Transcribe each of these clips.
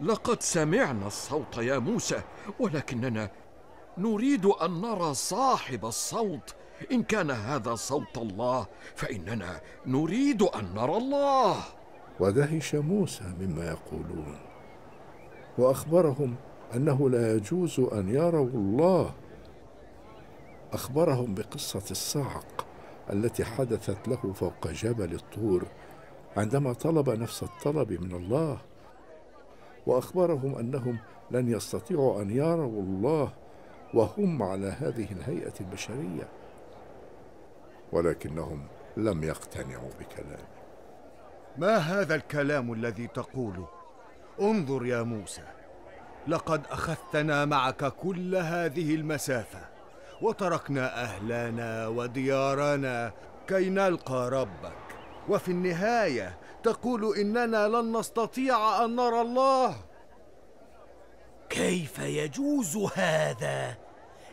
لقد سمعنا الصوت يا موسى ولكننا نريد أن نرى صاحب الصوت. إن كان هذا صوت الله فإننا نريد أن نرى الله. ودهش موسى مما يقولون وأخبرهم أنه لا يجوز أن يروا الله. أخبرهم بقصة الصعق التي حدثت له فوق جبل الطور عندما طلب نفس الطلب من الله. وأخبرهم أنهم لن يستطيعوا أن يروا الله وهم على هذه الهيئة البشرية. ولكنهم لم يقتنعوا بكلامه ما هذا الكلام الذي تقوله؟ انظر يا موسى لقد أخذتنا معك كل هذه المسافة وتركنا أهلنا وديارنا كي نلقى ربك. وفي النهاية تقول إننا لن نستطيع أن نرى الله. كيف يجوز هذا؟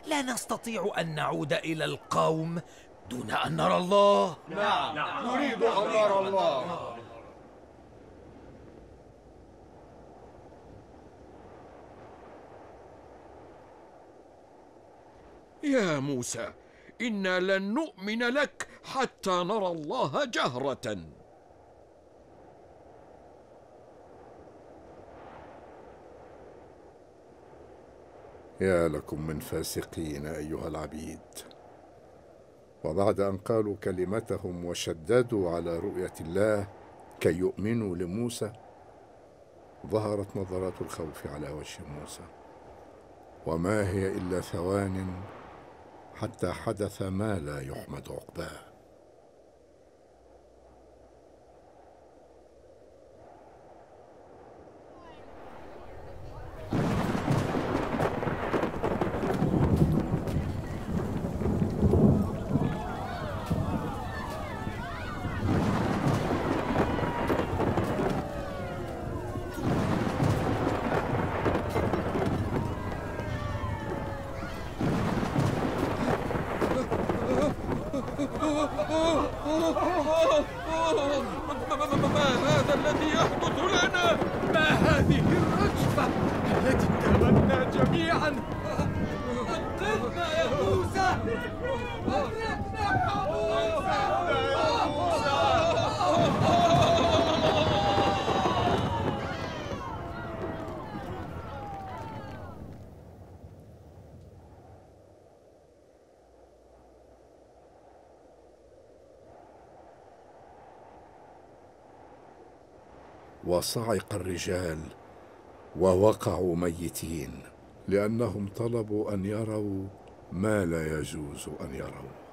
لا نستطيع أن نعود إلى القوم دون أن نرى الله. نعم. نريد أن نرى الله. يا موسى إنا لن نؤمن لك. حتى نرى الله جهرة. يا لكم من فاسقين أيها العبيد. وبعد أن قالوا كلمتهم وشددوا على رؤية الله كي يؤمنوا لموسى ظهرت نظرات الخوف على وجه موسى. وما هي إلا ثوان حتى حدث ما لا يحمد عقباه. ما هذا الذي يحدث لنا؟ ما هذه الرجفة التي اتهمنا جميعا؟ انقذنا يا موسى! انقذنا يا موسى! وصعق الرجال ووقعوا ميتين لأنهم طلبوا أن يروا ما لا يجوز أن يروا.